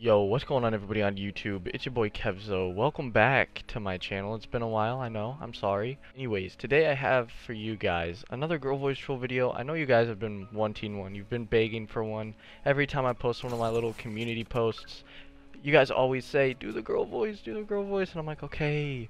Yo, what's going on everybody on YouTube? It's your boy Kvzoh. Welcome back to my channel. It's been a while, I know. I'm sorry. Anyways, today I have for you guys another girl voice troll video. I know you guys have been wanting one. You've been begging for one. Every time I post one of my little community posts, you guys always say, do the girl voice, do the girl voice. And I'm like, okay,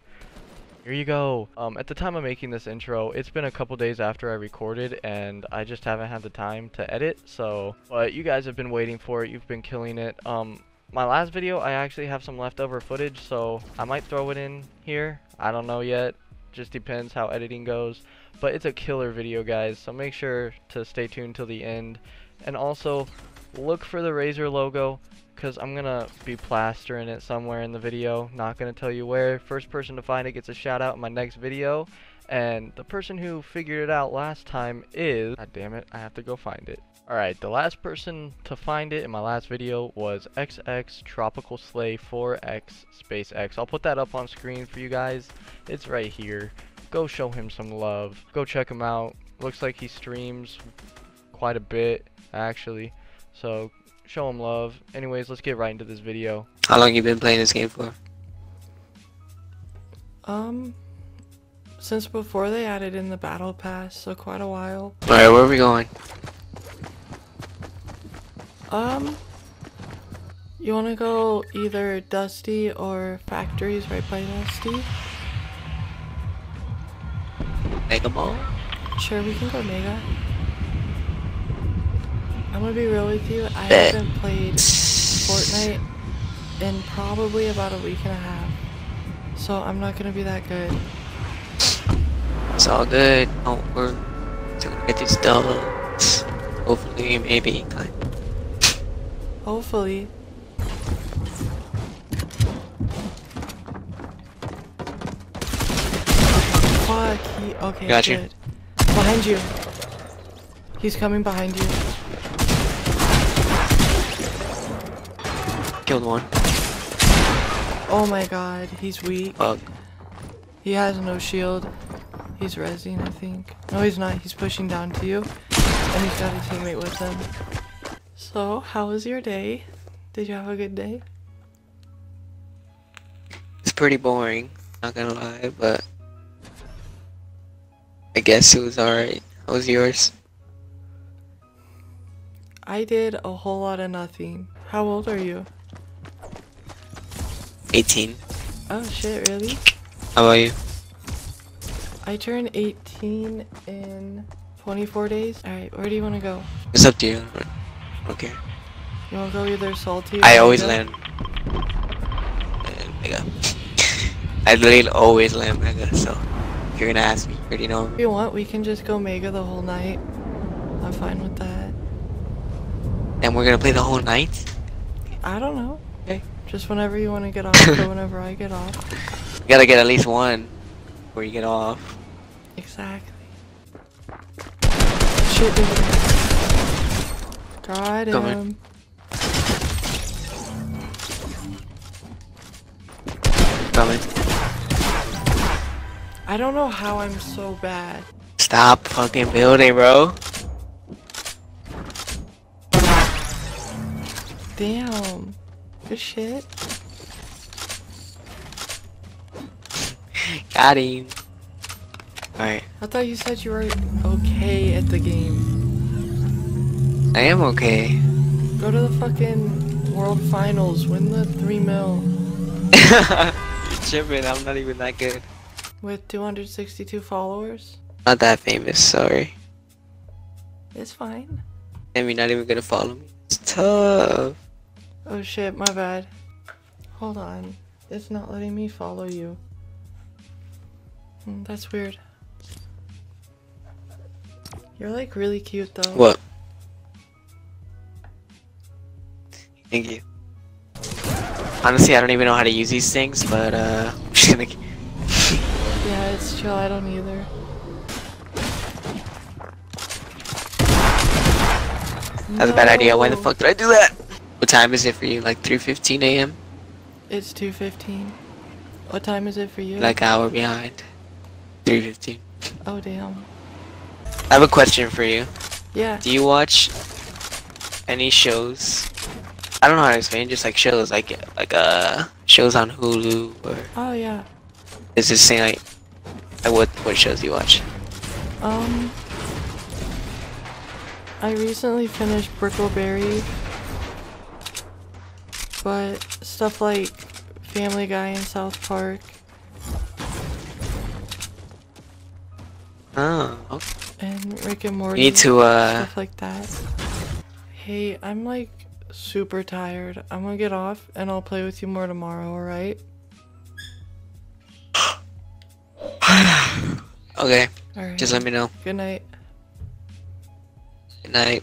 here you go. Um, at the time of making this intro, it's been a couple days after I recorded, and I just haven't had the time to edit. So, but you guys have been waiting for it. You've been killing it. Um, my last video, I actually have some leftover footage, so I might throw it in here. I don't know yet. Just depends how editing goes. But it's a killer video, guys, so make sure to stay tuned till the end. And also, look for the Razer logo, because I'm going to be plastering it somewhere in the video. Not going to tell you where. First person to find it gets a shout out in my next video. And the person who figured it out last time is... God damn it, I have to go find it. Alright, the last person to find it in my last video was XX Tropical Slay 4X Space X. I'll put that up on screen for you guys. It's right here. Go show him some love. Go check him out. Looks like he streams quite a bit, actually. So, show him love. Anyways, let's get right into this video. How long you been playing this game for? Um, since before they added in the battle pass, so quite a while. Alright, where are we going? Um, you wanna go either Dusty or Factories right by Dusty? Mega Mall? Sure, we can go Mega. I'm gonna be real with you, I Bet. haven't played Fortnite in probably about a week and a half. So I'm not gonna be that good. It's all good. Don't worry. Still gonna get these dubs. Hopefully, maybe. Kind. Hopefully. Fuck, he, okay, Got you. Behind you. He's coming behind you. Killed one. Oh my god, he's weak. Fuck. He has no shield. He's rezzing, I think. No, he's not. He's pushing down to you. And he's got a teammate with him. So, how was your day? Did you have a good day? It's pretty boring. Not gonna lie, but I guess it was alright. How was yours? I did a whole lot of nothing. How old are you? 18. Oh shit, really? How about you? I turn 18 in 24 days. Alright, where do you want to go? It's up to you. I. You want to go either salty or I always Mega? land. Eh, Mega. I literally always land Mega, so you're gonna ask me, you already know. If you want, we can just go Mega the whole night. I'm fine with that. And we're gonna play the whole night? I don't know. Okay. Just whenever you want to get off, or whenever I get off. You gotta get at least one before you get off. Exactly. Shit, dude. Got Coming. him. Coming. I don't know how I'm so bad. Stop fucking building, bro. Damn. Good shit. Got him. Alright. I thought you said you were okay at the game. I am okay. Go to the fucking world finals. Win the 3 mil. You're tripping, I'm not even that good. With 262 followers. Not that famous, sorry. It's fine. And you're not even gonna follow me. It's tough. Oh shit, my bad. Hold on. It's not letting me follow you. Hmm, that's weird. You're like really cute though. What? Thank you. Honestly, I don't even know how to use these things, but uh, I'm just gonna. Yeah, it's chill. I don't either. That's a bad idea. Why the fuck did I do that? What time is it for you? Like 3:15 a.m. It's 2.15. What time is it for you? Like an hour behind. 3:15. Oh, damn. I have a question for you. Yeah. Do you watch any shows I don't know how to explain. Just like shows, like like uh shows on Hulu or Oh yeah. is this saying like, like what what shows do you watch? Um, I recently finished Brickleberry, but stuff like Family Guy and South Park Oh, okay. and Rick and Morty, need to uh stuff like that. Hey, I'm like super tired. I'm gonna get off and I'll play with you more tomorrow, alright? okay. Alright. Just let me know. Good night. Good night.